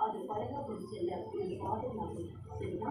ಅದು ಪಡೆದ ಮುಂಚೆ ಅದು ಆದ ನಾವು ಸರಿನಾ